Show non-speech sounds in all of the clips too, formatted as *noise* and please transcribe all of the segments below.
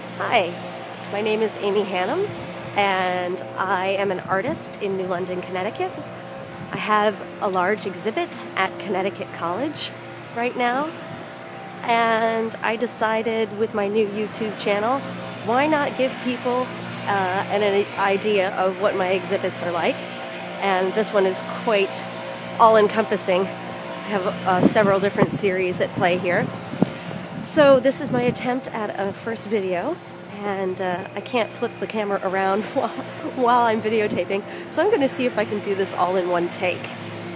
Hi, my name is Amy Hannum, and I am an artist in New London, Connecticut. I have a large exhibit at Connecticut College right now, and I decided with my new YouTube channel, why not give people uh, an, idea of what my exhibits are like? And this one is quite all encompassing. I have uh, several different series at play here. So, this is my attempt at a first video, and uh, I can't flip the camera around *laughs* while, while I'm videotaping, so I'm going to see if I can do this all in one take,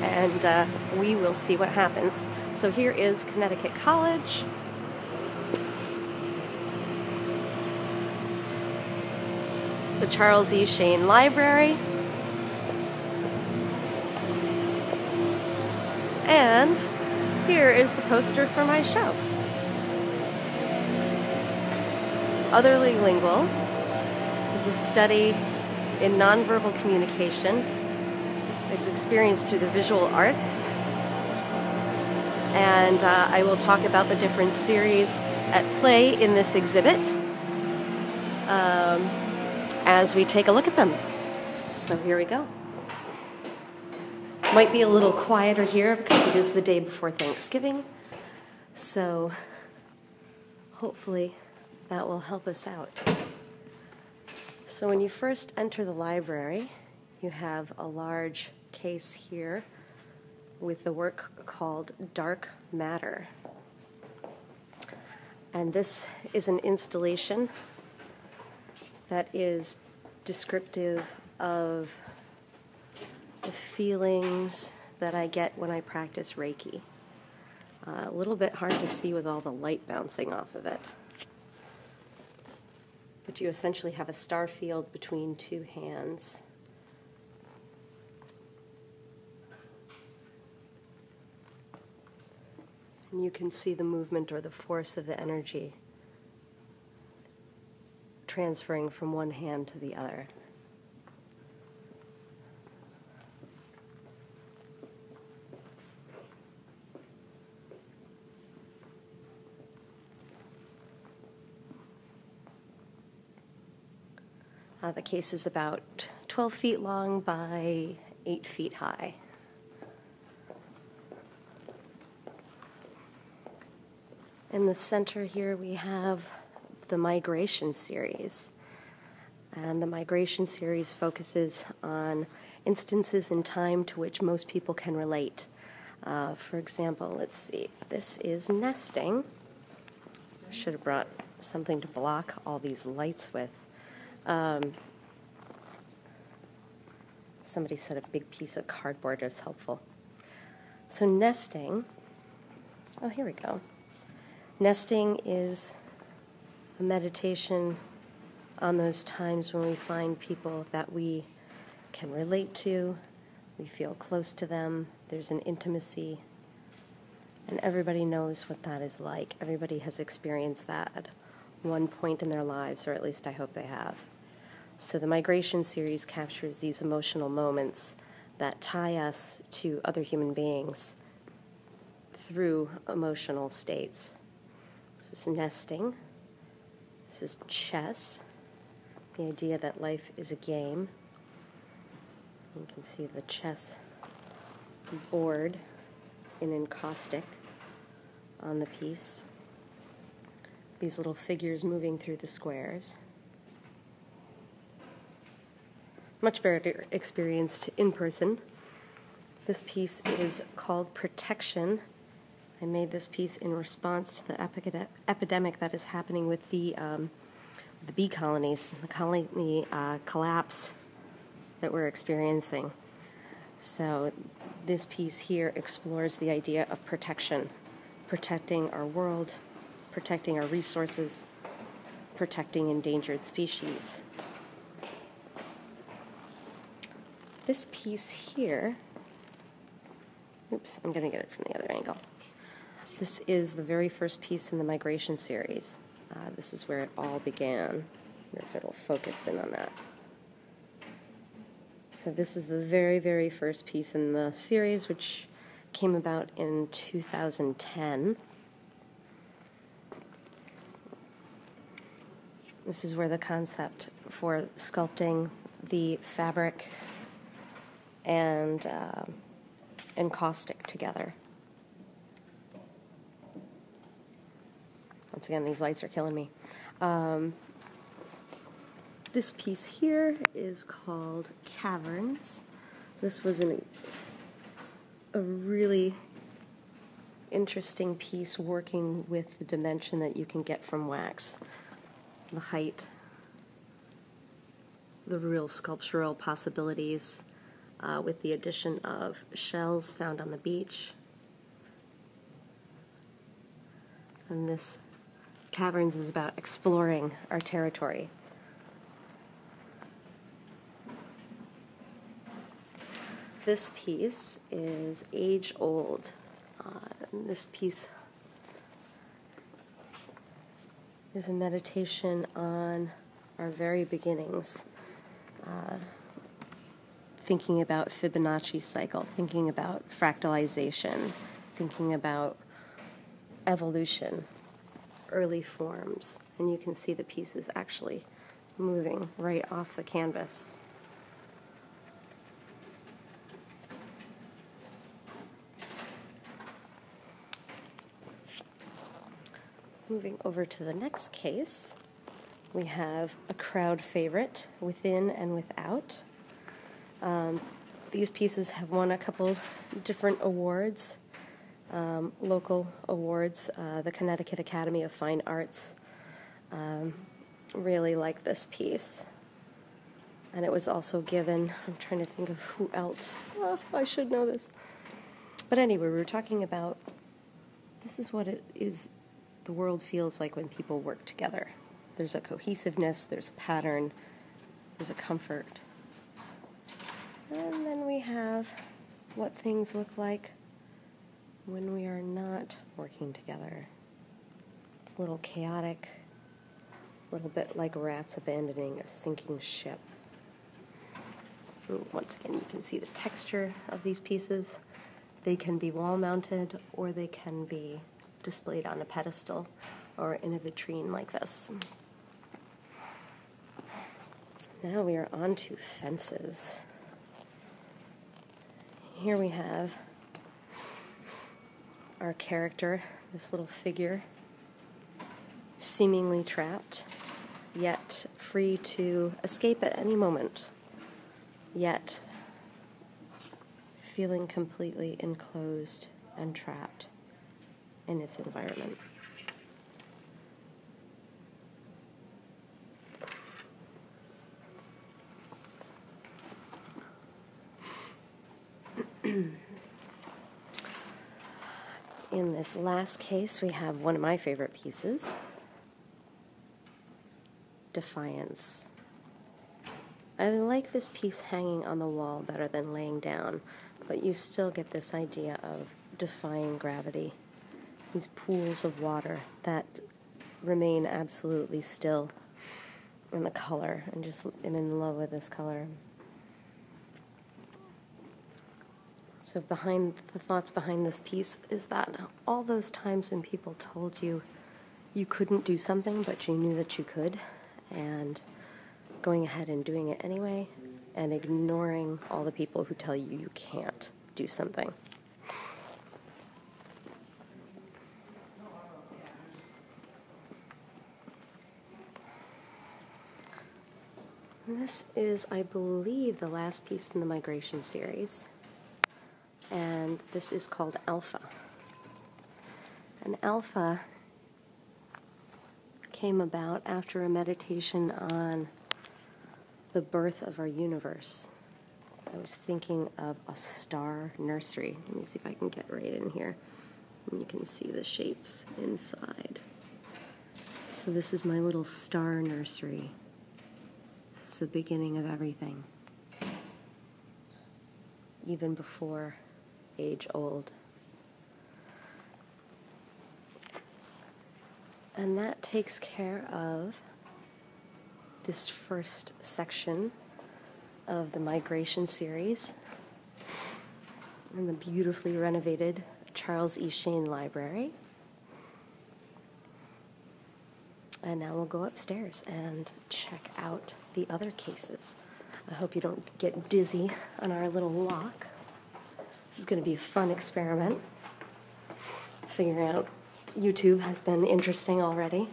and uh, we will see what happens. So, here is Connecticut College. The Charles E. Shain Library. And here is the poster for my show. Otherly Lingual is a study in nonverbal communication. It's experienced through the visual arts. And uh, I will talk about the different series at play in this exhibit um, as we take a look at them. So here we go. Might be a little quieter here because it is the day before Thanksgiving. So hopefully that will help us out. So when you first enter the library, you have a large case here with the work called Dark Matter. And this is an installation that is descriptive of the feelings that I get when I practice Reiki. Uh, a little bit hard to see with all the light bouncing off of it but you essentially have a star field between two hands. And you can see the movement or the force of the energy transferring from one hand to the other. Case is about 12 feet long by 8 feet high. In the center here, we have the Migration series. And the Migration series focuses on instances in time to which most people can relate. Uh, for example, let's see, this is nesting. I should have brought something to block all these lights with. Um, somebody said a big piece of cardboard is helpful. So, nesting, oh, here we go. Nesting is a meditation on those times when we find people that we can relate to, we feel close to them, there's an intimacy, and everybody knows what that is like. Everybody has experienced that at one point in their lives, or at least I hope they have. So the migration series captures these emotional moments that tie us to other human beings through emotional states. This is nesting. This is chess, the idea that life is a game. You can see the chess board in encaustic on the piece. These little figures moving through the squares. Much better experienced in person. This piece is called Protection. I made this piece in response to the epidemic that is happening with the um, the bee colonies, the colony uh, collapse that we're experiencing. So, this piece here explores the idea of protection, protecting our world, protecting our resources, protecting endangered species. This piece here, oops, I'm going to get it from the other angle. This is the very first piece in the migration series. Uh, this is where it all began. if it'll focus in on that. So this is the very, very first piece in the series, which came about in 2010. This is where the concept for sculpting the fabric and uh, encaustic together. Once again, these lights are killing me. Um, this piece here is called Caverns. This was an, a really interesting piece working with the dimension that you can get from wax. The height, the real sculptural possibilities uh, with the addition of shells found on the beach. And this Caverns is about exploring our territory. This piece is age old. Uh, this piece is a meditation on our very beginnings. Uh, thinking about Fibonacci cycle, thinking about fractalization, thinking about evolution, early forms. And you can see the pieces actually moving right off the canvas. Moving over to the next case, we have a crowd favorite, Within and Without. Um, these pieces have won a couple different awards, um, local awards. Uh, the Connecticut Academy of Fine Arts um, really like this piece. And it was also given, I'm trying to think of who else. Oh, I should know this. But anyway, we were talking about this is what it is the world feels like when people work together. There's a cohesiveness, there's a pattern, there's a comfort. And then we have what things look like when we are not working together. It's a little chaotic, a little bit like rats abandoning a sinking ship. once again, you can see the texture of these pieces. They can be wall mounted or they can be displayed on a pedestal or in a vitrine like this. Now we are on to fences. Here we have our character, this little figure, seemingly trapped, yet free to escape at any moment, yet feeling completely enclosed and trapped in its environment. in this last case, we have one of my favorite pieces Defiance. I like this piece hanging on the wall better than laying down, but you still get this idea of defying gravity these pools of water that remain absolutely still in the color and just I'm in love with this color. So behind the thoughts behind this piece is that all those times when people told you you couldn't do something but you knew that you could and going ahead and doing it anyway and ignoring all the people who tell you you can't do something. This is, I believe, the last piece in the migration series. And this is called Alpha. And Alpha came about after a meditation on the birth of our universe. I was thinking of a star nursery. Let me see if I can get right in here. And you can see the shapes inside. So, this is my little star nursery. It's the beginning of everything, even before age old. And that takes care of this first section of the migration series in the beautifully renovated Charles E. Shain Library. And now we'll go upstairs and check out the other cases. I hope you don't get dizzy on our little walk. This is going to be a fun experiment. Figuring out YouTube has been interesting already.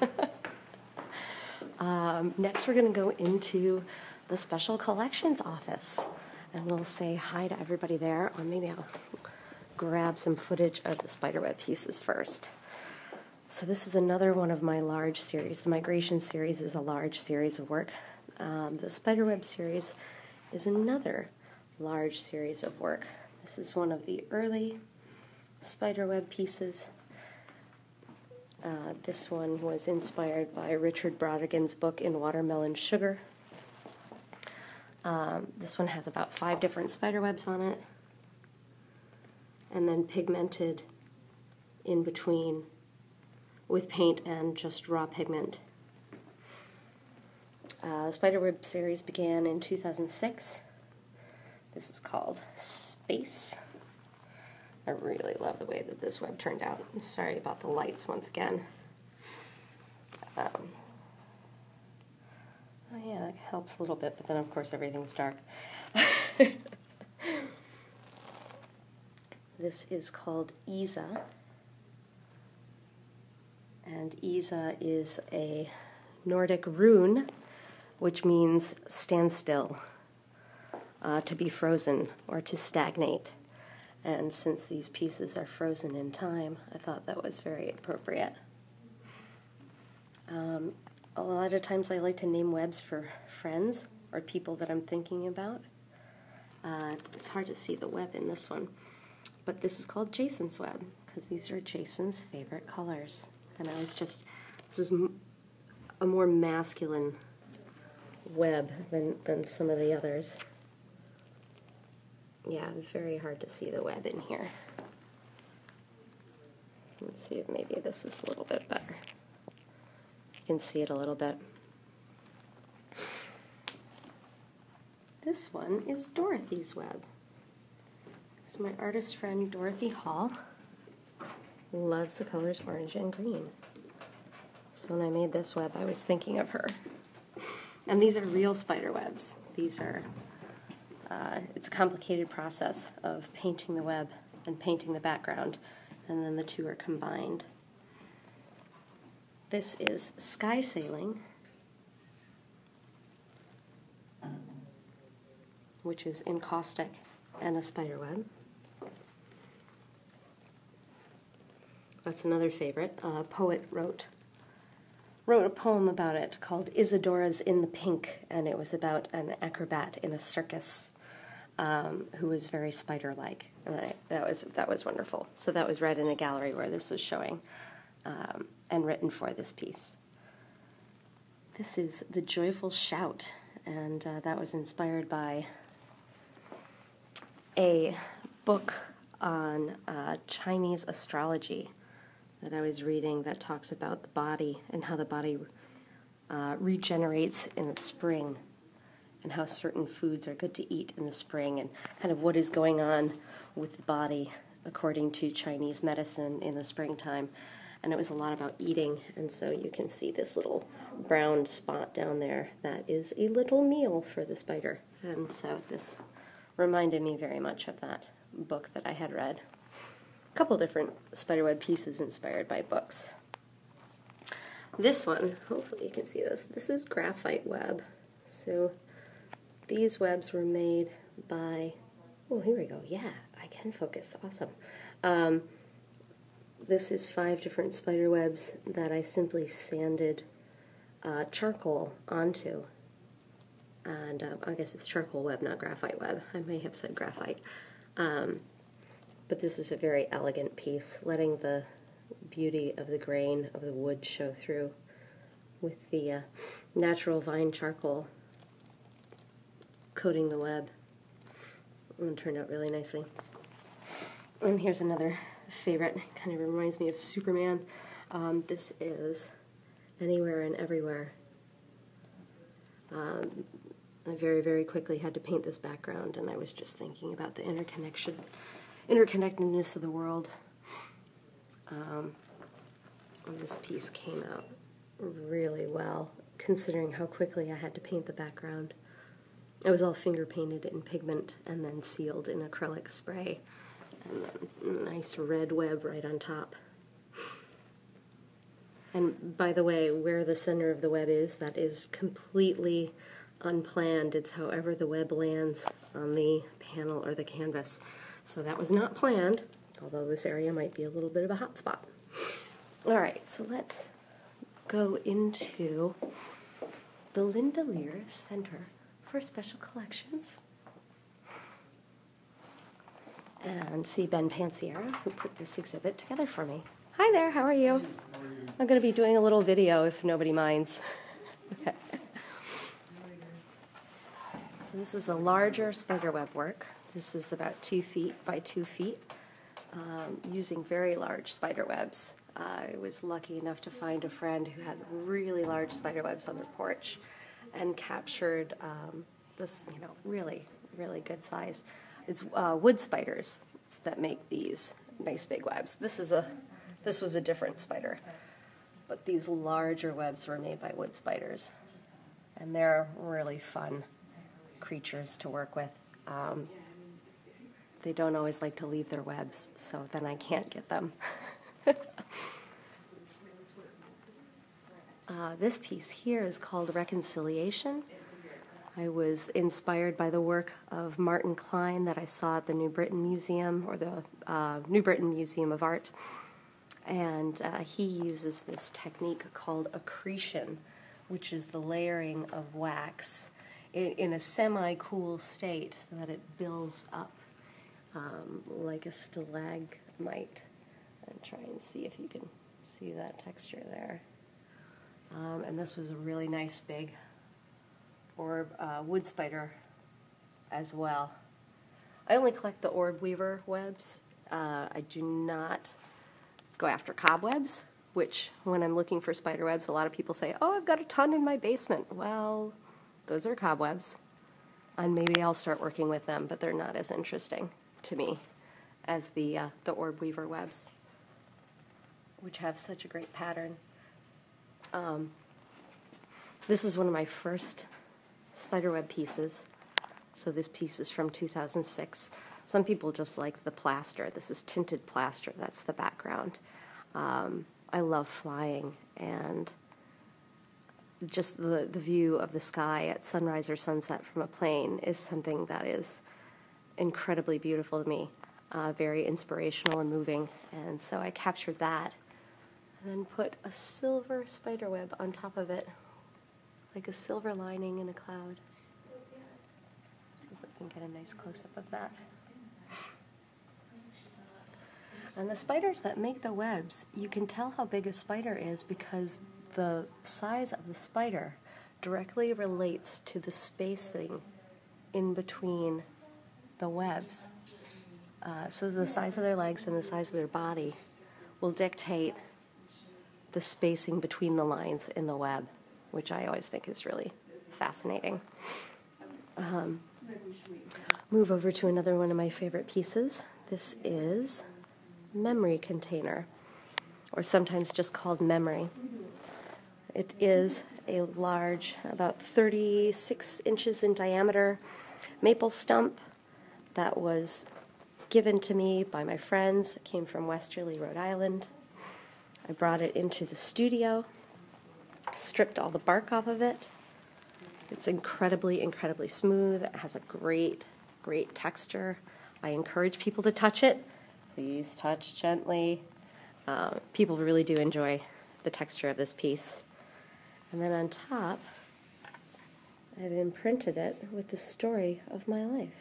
*laughs* um, next, we're going to go into the Special Collections office and we'll say hi to everybody there, or maybe I'll grab some footage of the spiderweb pieces first. So this is another one of my large series. The Migration series is a large series of work. Um, the Spiderweb series is another large series of work. This is one of the early spiderweb pieces. Uh, this one was inspired by Richard Brautigan's book In Watermelon Sugar. Um, this one has about five different spiderwebs on it, and then pigmented in between with paint and just raw pigment. Uh, Spiderweb series began in 2006. This is called Space. I really love the way that this web turned out. I'm sorry about the lights once again. Um, oh yeah, that helps a little bit, but then of course everything's dark. *laughs* this is called Isa and Isa is a Nordic rune which means stand still, uh, to be frozen, or to stagnate. And since these pieces are frozen in time, I thought that was very appropriate. Um, a lot of times I like to name webs for friends or people that I'm thinking about. Uh, it's hard to see the web in this one, but this is called Jason's web because these are Jason's favorite colors and I was just, this is a more masculine web than, than some of the others. Yeah, very hard to see the web in here. Let's see if maybe this is a little bit better. You can see it a little bit. This one is Dorothy's web. It's my artist friend Dorothy Hall loves the colors orange and green. So when I made this web, I was thinking of her. And these are real spider webs. These are, uh, it's a complicated process of painting the web and painting the background, and then the two are combined. This is Sky Sailing, which is encaustic and a spider web. That's another favorite. A poet wrote wrote a poem about it called Isadora's in the Pink, and it was about an acrobat in a circus um, who was very spider-like, and I, that was that was wonderful. So that was read in a gallery where this was showing, um, and written for this piece. This is the joyful shout, and uh, that was inspired by a book on uh, Chinese astrology that I was reading that talks about the body and how the body uh, regenerates in the spring and how certain foods are good to eat in the spring and kind of what is going on with the body according to Chinese medicine in the springtime. And it was a lot about eating, and so you can see this little brown spot down there that is a little meal for the spider. And so this reminded me very much of that book that I had read A couple different spiderweb pieces inspired by books. This one, hopefully you can see this, this is graphite web. So these webs were made by, oh, here we go. Yeah, I can focus. Awesome. Um, this is five different spider webs that I simply sanded uh, charcoal onto. And uh, I guess it's charcoal web, not graphite web. I may have said graphite. Um, but this is a very elegant piece, letting the beauty of the grain of the wood show through with the uh, natural vine charcoal coating the web. And turned out really nicely. And here's another favorite, kind of reminds me of Superman. Um, this is Anywhere and Everywhere. Um, I very, very quickly had to paint this background, and I was just thinking about the interconnection interconnectedness of the world. Um, this piece came out really well, considering how quickly I had to paint the background. It was all finger painted in pigment and then sealed in acrylic spray. And then nice red web right on top. And by the way, where the center of the web is, that is completely unplanned. It's however the web lands on the panel or the canvas. So that was not planned, although this area might be a little bit of a hot spot. All right, so let's go into the Linda Lear Center for Special Collections and see Ben Panciera, who put this exhibit together for me. Hi there, how are you? I'm going to be doing a little video if nobody minds. okay. So this is a larger spiderweb work. This is about two feet by two feet, um, using very large spider webs. I was lucky enough to find a friend who had really large spider webs on their porch and captured um, this, you know, really, really good size. It's uh, wood spiders that make these nice big webs. This is a, this was a different spider, but these larger webs were made by wood spiders, and they're really fun creatures to work with. Um, they don't always like to leave their webs, so then I can't get them. *laughs* uh, this piece here is called Reconciliation. I was inspired by the work of Martin Kline that I saw at the New Britain Museum or the uh, New Britain Museum of Art. And uh, he uses this technique called accretion, which is the layering of wax in, in a semi cool state so that it builds up um, like a stalagmite. And try and see if you can see that texture there. Um, and this was a really nice big orb uh, wood spider as well. I only collect the orb weaver webs. Uh, I do not go after cobwebs, which when I'm looking for spider webs, a lot of people say, "Oh, I've got a ton in my basement." Well, those are cobwebs, and maybe I'll start working with them, but they're not as interesting to me as the uh, the orb weaver webs, which have such a great pattern. Um, this is one of my first spiderweb pieces. So this piece is from 2006. Some people just like the plaster. This is tinted plaster. That's the background. Um, I love flying and just the, the view of the sky at sunrise or sunset from a plane is something that is incredibly beautiful to me, uh, very inspirational and moving. And so I captured that and then put a silver spiderweb on top of it like a silver lining in a cloud. See if we can get a nice close up of that. And the spiders that make the webs, you can tell how big a spider is because the size of the spider directly relates to the spacing in between the webs. Uh, so the size of their legs and the size of their body will dictate the spacing between the lines in the web which I always think is really fascinating. Um, move over to another one of my favorite pieces. This is Memory Container, or sometimes just called Memory. It is a large, about 36 inches in diameter, maple stump that was given to me by my friends. It came from Westerly, Rhode Island. I brought it into the studio stripped all the bark off of it. It's incredibly, incredibly smooth. It has a great, great texture. I encourage people to touch it. Please touch gently. Um, people really do enjoy the texture of this piece. And then on top, I've imprinted it with the story of my life.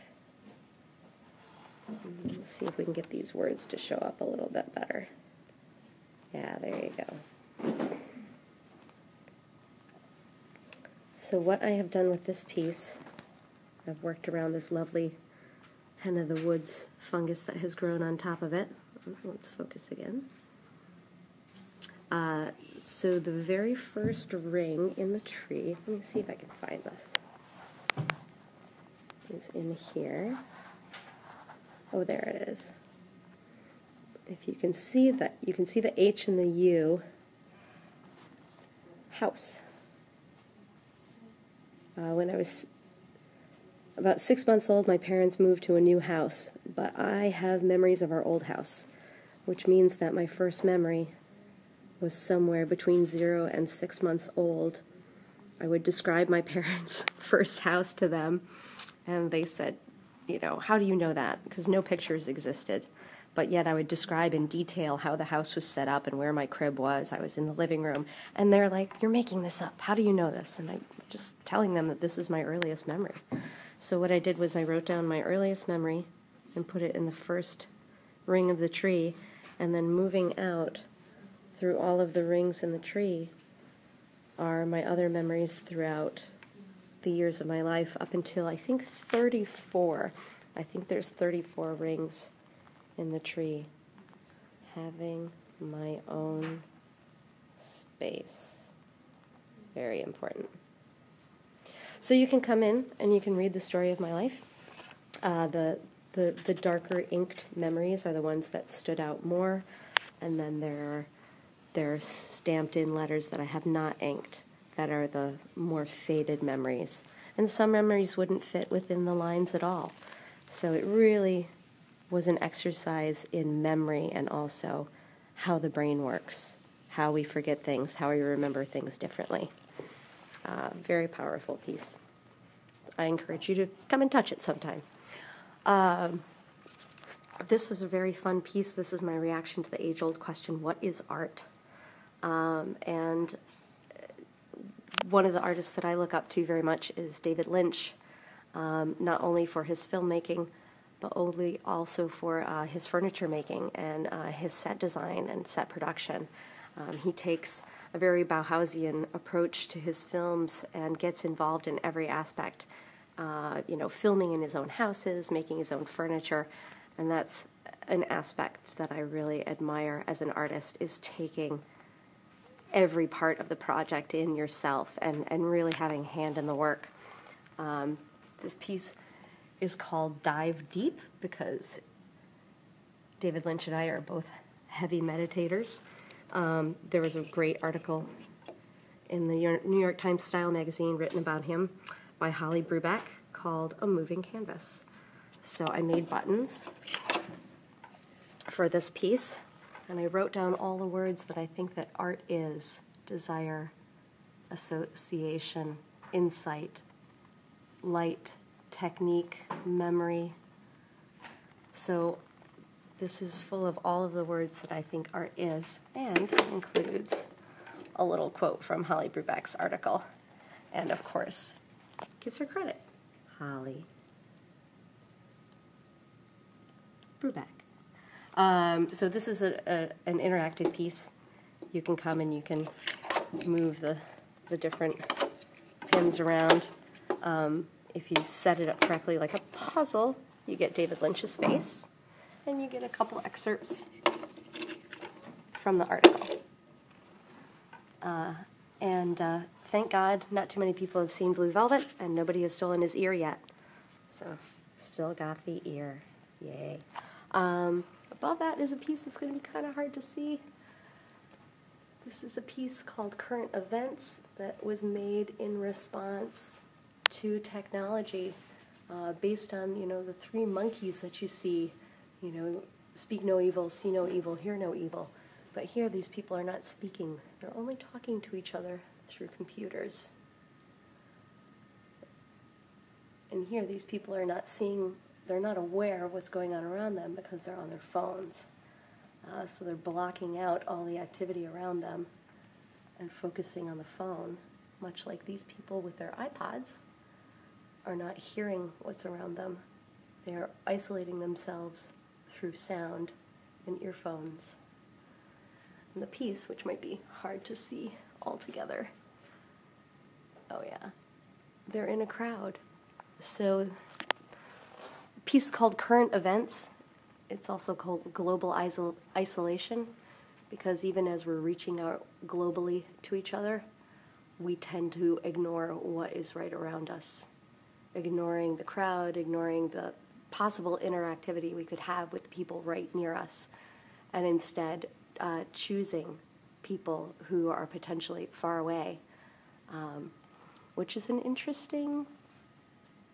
Let's see if we can get these words to show up a little bit better. Yeah, there you go. So what I have done with this piece, I've worked around this lovely hen of the woods fungus that has grown on top of it. Let's focus again. Uh, so the very first ring in the tree, let me see if I can find this, is in here. Oh, there it is. If you can see that, you can see the H and the U house. Uh, when I was about six months old, my parents moved to a new house, but I have memories of our old house, which means that my first memory was somewhere between zero and six months old. I would describe my *laughs* parents' first house to them, and they said, You know, how do you know that? Because no pictures existed. But yet I would describe in detail how the house was set up and where my crib was. I was in the living room, and they're like, You're making this up. How do you know this? And I'm just telling them that this is my earliest memory. So what I did was I wrote down my earliest memory and put it in the first ring of the tree, and then moving out through all of the rings in the tree are my other memories throughout the years of my life up until I think 34. I think there's 34 rings in the tree. Having my own space. Very important. So you can come in and you can read the story of my life. Uh, the, the, the darker inked memories are the ones that stood out more, and then there are there are stamped in letters that I have not inked that are the more faded memories. And some memories wouldn't fit within the lines at all. So it really was an exercise in memory and also how the brain works, how we forget things, how we remember things differently. Uh, very powerful piece. I encourage you to come and touch it sometime. Um, this was a very fun piece. This is my reaction to the age old question what is art? Um, and one of the artists that I look up to very much is David Lynch, um, not only for his filmmaking, but only also for uh, his furniture making and uh, his set design and set production. Um, he takes a very Bauhausian approach to his films and gets involved in every aspect. Uh, you know, filming in his own houses, making his own furniture, and that's an aspect that I really admire as an artist is taking every part of the project in yourself and, and really having hand in the work. Um, this piece is called Dive Deep because David Lynch and I are both heavy meditators. Um, there was a great article in the New York Times Style magazine written about him by Holly Brubach called A Moving Canvas. So I made buttons for this piece and I wrote down all the words that I think that art is desire, association, insight, light, technique, memory. So this is full of all of the words that I think art is and includes a little quote from Holly Brubach's article. And of course, gives her credit. Holly Brubach. Um, so this is a, a, an interactive piece. You can come and you can move the, the different pins around. Um, if you set it up correctly like a puzzle, you get David Lynch's face, and you get a couple excerpts from the article. Uh, and uh, thank God, not too many people have seen Blue Velvet, and nobody has stolen his ear yet. So, still got the ear. Yay. Um, Above that is a piece that's going to be kind of hard to see. This is a piece called Current Events that was made in response to technology uh, based on, you know, the three monkeys that you see, you know, speak no evil, see no evil, hear no evil. But here, these people are not speaking, they're only talking to each other through computers. And here, these people are not seeing they're not aware of what's going on around them because they're on their phones. Uh, so they're blocking out all the activity around them and focusing on the phone, much like these people with their iPods are not hearing what's around them. They are isolating themselves through sound and earphones. And the piece, which might be hard to see altogether, oh yeah, they're in a crowd. So piece called Current Events. It's also called Global Isol- Isolation because even as we're reaching out globally to each other, we tend to ignore what is right around us, ignoring the crowd, ignoring the possible interactivity we could have with people right near us, and instead uh, choosing people who are potentially far away, um, which is an interesting,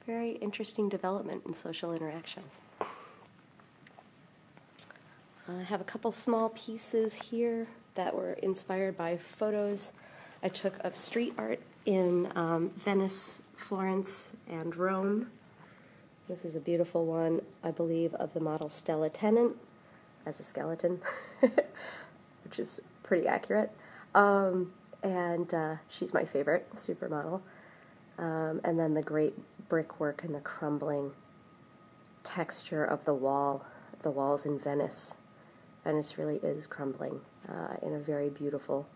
very interesting development in social interaction. I have a couple small pieces here that were inspired by photos I took of street art in um, Venice, Florence, and Rome. This is a beautiful one, I believe, of the model Stella Tennant as a skeleton, *laughs* which is pretty accurate. Um, and uh, she's my favorite supermodel. Um, and then the great brickwork and the crumbling texture of the wall, the walls in Venice. Venice really is crumbling uh, in a very beautiful,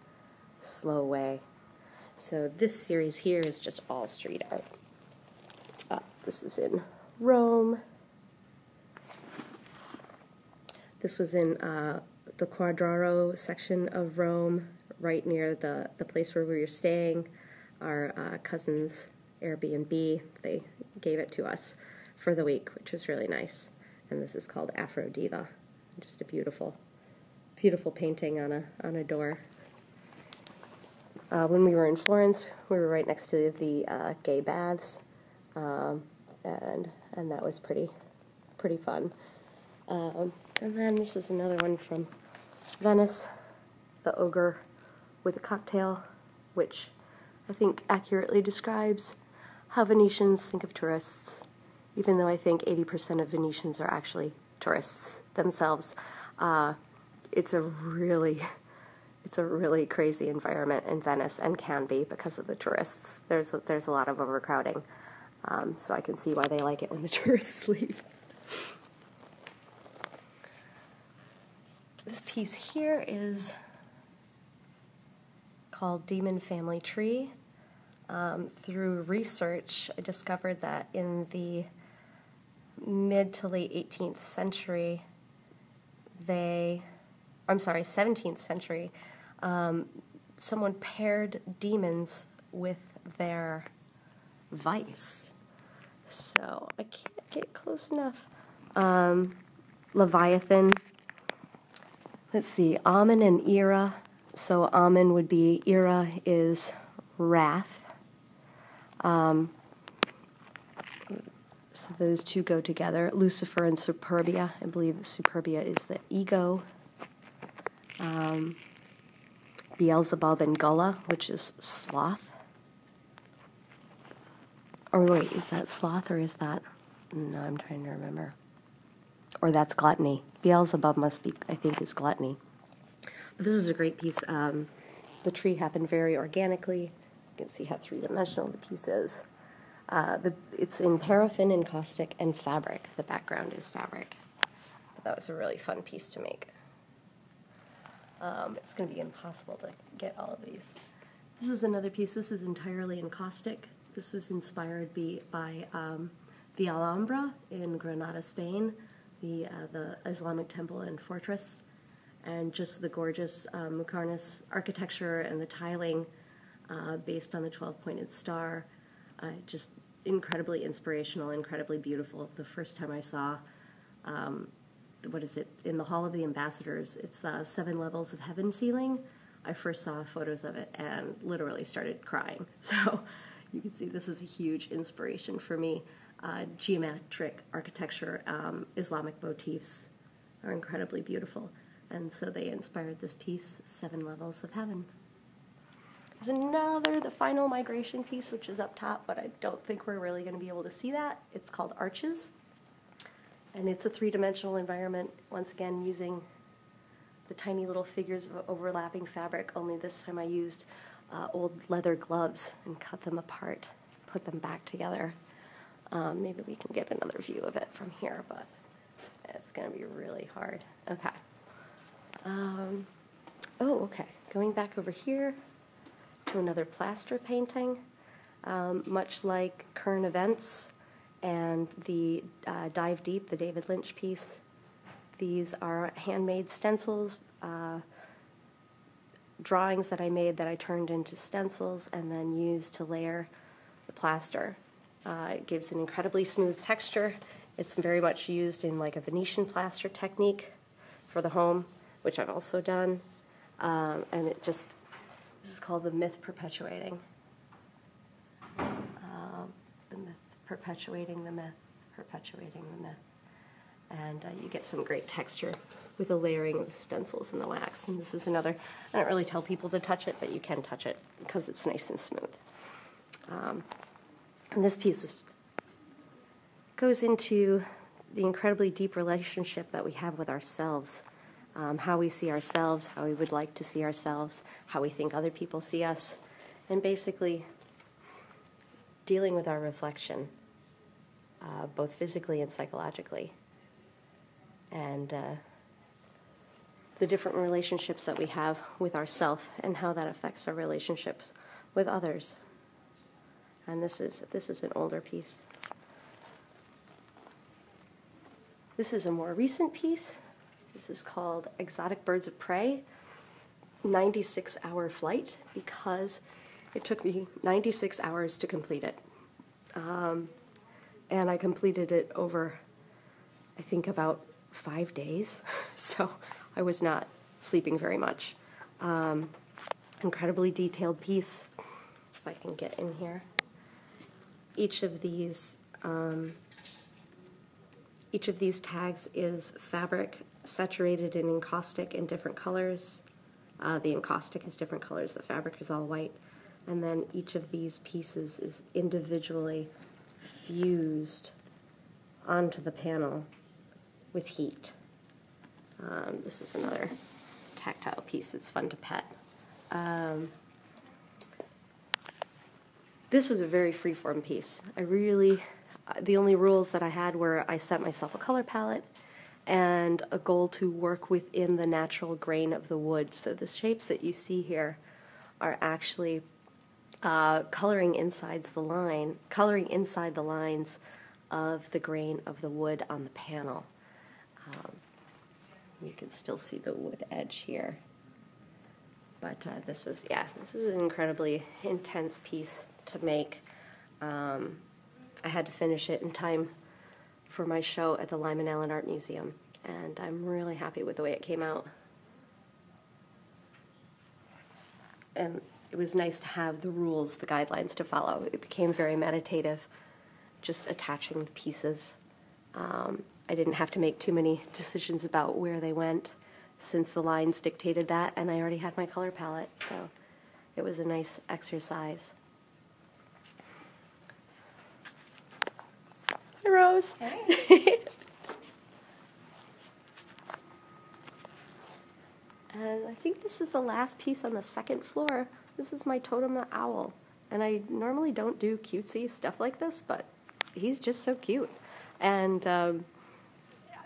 slow way. So this series here is just all street art. Uh, this is in Rome. This was in uh, the Quadraro section of Rome, right near the, the place where we were staying. Our uh, cousin's Airbnb, they gave it to us for the week, which was really nice. And this is called Afro Diva. Just a beautiful, beautiful painting on a, on a door. Uh, when we were in Florence, we were right next to the uh, gay baths, um, and and that was pretty pretty fun. Um, and then this is another one from Venice, the ogre with a cocktail, which I think accurately describes how Venetians think of tourists, even though I think 80% of Venetians are actually tourists themselves. Uh, it's a really it's a really crazy environment in Venice and can be because of the tourists. There's a, there's a lot of overcrowding, um, so I can see why they like it when the *laughs* tourists leave. This piece here is called Demon Family Tree. Um, through research, I discovered that in the mid to late 18th century, they, I'm sorry, 17th century, um, someone paired demons with their vice. So I can't get close enough. Um, Leviathan. Let's see, Amon and Ira. So Amon would be, Ira is wrath. Um, so those two go together. Lucifer and Superbia. I believe Superbia is the ego. Um, Beelzebub and Gula, which is sloth. Or wait, is that sloth or is that? No, I'm trying to remember. Or that's gluttony. Beelzebub must be, I think, is gluttony. But this is a great piece. Um, the tree happened very organically. You can see how three dimensional the piece is. Uh, the, it's in paraffin and caustic and fabric. The background is fabric. But that was a really fun piece to make. Um, it's going to be impossible to get all of these. This is another piece. This is entirely in caustic. This was inspired by, by um, the Alhambra in Granada, Spain, the, uh, the Islamic temple and fortress, and just the gorgeous um, Muqarnas architecture and the tiling uh, based on the 12 pointed star. Uh, just incredibly inspirational, incredibly beautiful. The first time I saw um, what is it in the Hall of the Ambassadors? It's uh, seven levels of heaven ceiling. I first saw photos of it and literally started crying. *laughs* So you can see this is a huge inspiration for me. Uh, geometric architecture, um, Islamic motifs are incredibly beautiful. And so they inspired this piece, Seven Levels of Heaven. There's another, the final migration piece, which is up top, but I don't think we're really going to be able to see that. It's called Arches. And it's a three dimensional environment, once again, using the tiny little figures of overlapping fabric, only this time I used uh, old leather gloves and cut them apart, put them back together. Um, maybe we can get another view of it from here, but it's going to be really hard. Okay. Um, oh, okay. Going back over here to another plaster painting. Um, much like current events, and the uh, Dive Deep, the David Lynch piece. These are handmade stencils, uh, drawings that I made that I turned into stencils and then used to layer the plaster. Uh, it gives an incredibly smooth texture. It's very much used in like a Venetian plaster technique for the home, which I've also done. Um, and it just, this is called the myth perpetuating. Perpetuating the myth, perpetuating the myth. And uh, you get some great texture with the layering of the stencils and the wax. And this is another, I don't really tell people to touch it, but you can touch it because it's nice and smooth. Um, and this piece is, goes into the incredibly deep relationship that we have with ourselves, um, how we see ourselves, how we would like to see ourselves, how we think other people see us, and basically dealing with our reflection, uh, both physically and psychologically. And uh, the different relationships that we have with ourself and how that affects our relationships with others. And this is this is an older piece. This is a more recent piece. This is called Exotic Birds of Prey 96 hour flight because it took me 96 hours to complete it. Um, and I completed it over, I think, about five days. *laughs* So I was not sleeping very much. Um, incredibly detailed piece, if I can get in here. Each of these um, each of these tags is fabric saturated in encaustic in different colors. Uh, the encaustic is different colors, the fabric is all white. And then each of these pieces is individually fused onto the panel with heat. Um, this is another tactile piece that's fun to pet. Um, this was a very freeform piece. I really, uh, the only rules that I had were I set myself a color palette and a goal to work within the natural grain of the wood. So the shapes that you see here are actually uh, coloring inside the line, coloring inside the lines of the grain of the wood on the panel. Um, you can still see the wood edge here. But uh, this was, yeah, this is an incredibly intense piece to make. Um, I had to finish it in time for my show at the Lyman Allyn Art Museum, and I'm really happy with the way it came out. And it was nice to have the rules, the guidelines to follow. It became very meditative, just attaching the pieces. Um, I didn't have to make too many decisions about where they went since the lines dictated that, and I already had my color palette, so it was a nice exercise. Hi, Rose. Hey. *laughs* and I think this is the last piece on the second floor. This is my totem the owl. And I normally don't do cutesy stuff like this, but he's just so cute. And um,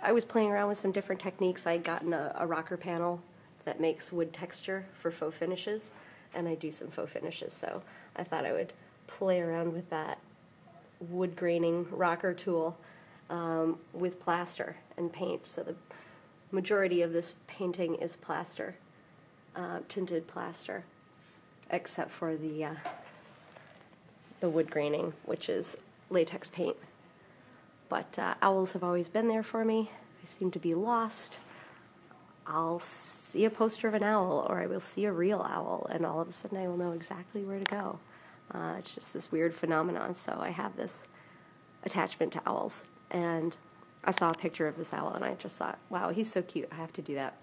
I was playing around with some different techniques. I had gotten a, a rocker panel that makes wood texture for faux finishes, and I do some faux finishes. So I thought I would play around with that wood graining rocker tool um, with plaster and paint. So the majority of this painting is plaster, uh, tinted plaster, except for the uh, the wood graining, which is latex paint. But uh, owls have always been there for me. I seem to be lost. I'll see a poster of an owl or I will see a real owl, and all of a sudden I will know exactly where to go. Uh, it's just this weird phenomenon. So I have this attachment to owls. And I saw a picture of this owl and I just thought, wow, he's so cute. I have to do that.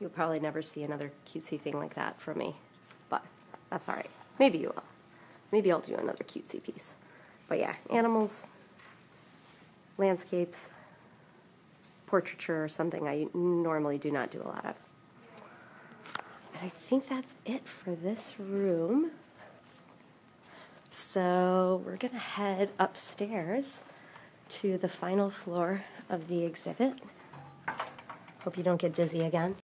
You'll probably never see another cutesy thing like that from me, that's all right. Maybe you will. Maybe I'll do another cutesy piece. But yeah, animals, landscapes, portraiture, or something I normally do not do a lot of. And I think that's it for this room. So we're going to head upstairs to the final floor of the exhibit. Hope you don't get dizzy again.